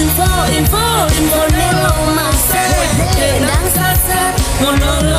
info, info, info, lo más. Kedang sasar, ngono lo.